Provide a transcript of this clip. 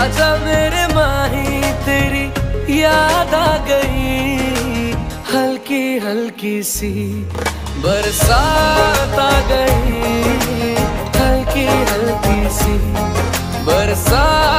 आजा मेरे माही, तेरी याद आ गई। हल्की हल्की सी बरसात आ गई। हल्की हल्की सी बरसात